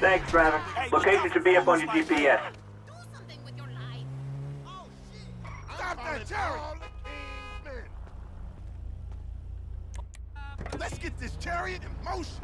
Thanks, Travis. Location should be up on your GPS. Let's get this chariot in motion!